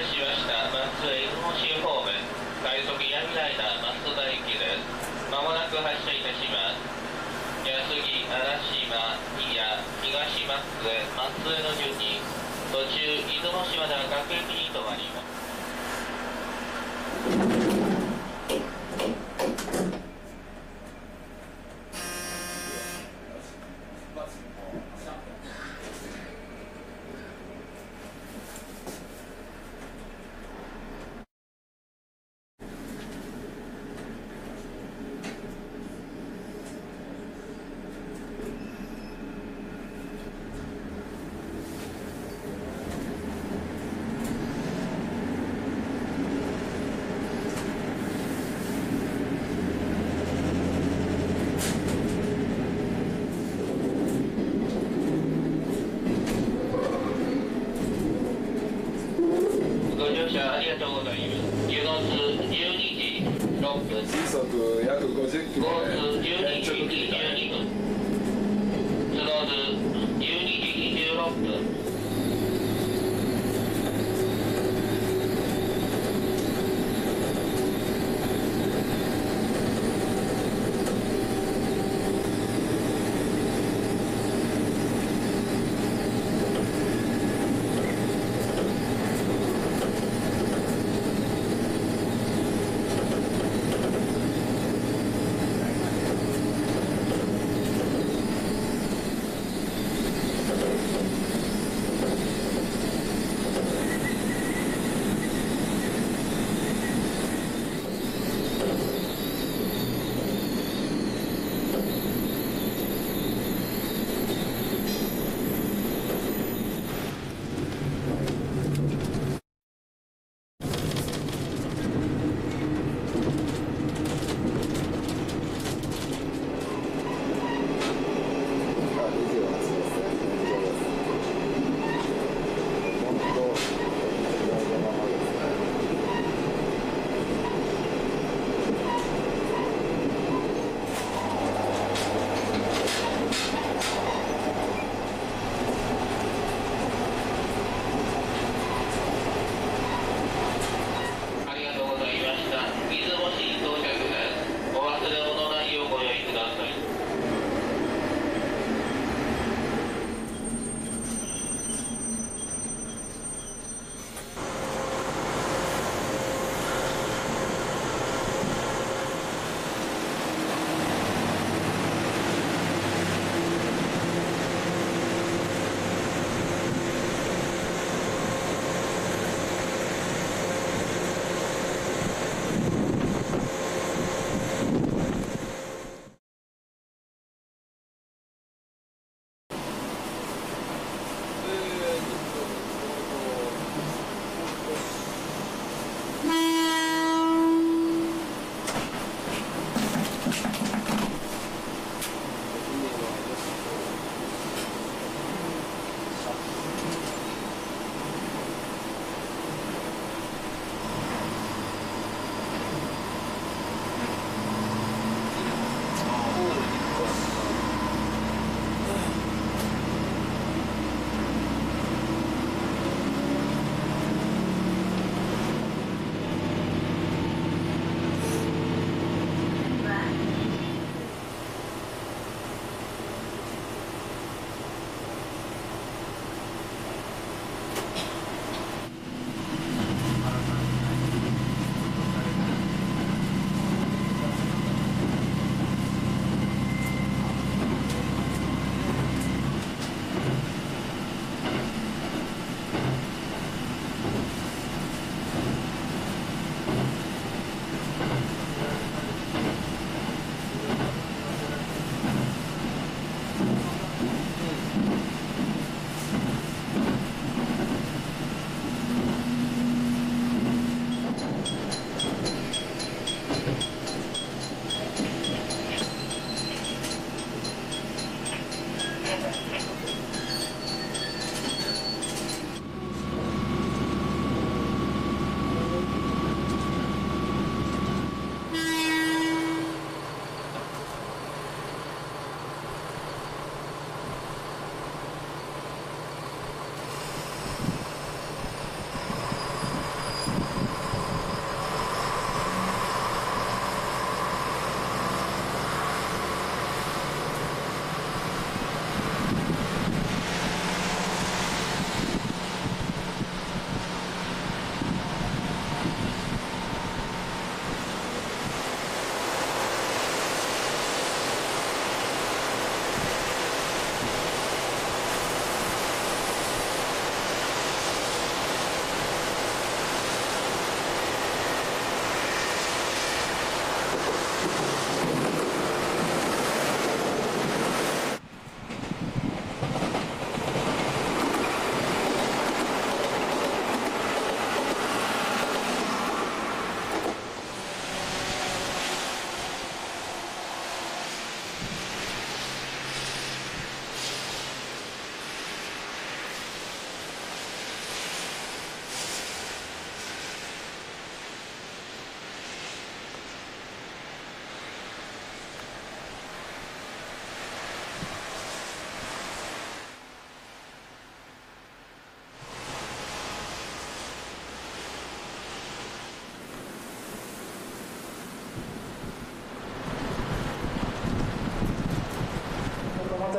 松江出雲市方面快速闇ライナー松田行きです。まもなく発車いたします。安木嵐島伊谷東松江松江の順に途中出雲市までは各駅に停まります。ございます。湯の津12時6分。時速約50キロで12時22分。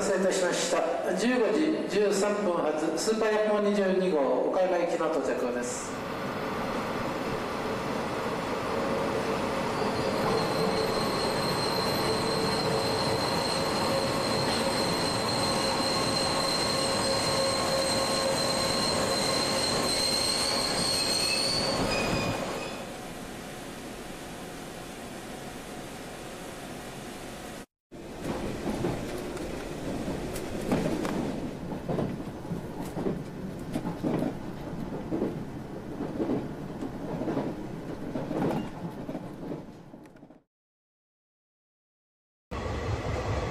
せいたしました。15時13分発スーパーヤコモ22号岡山行きの到着です。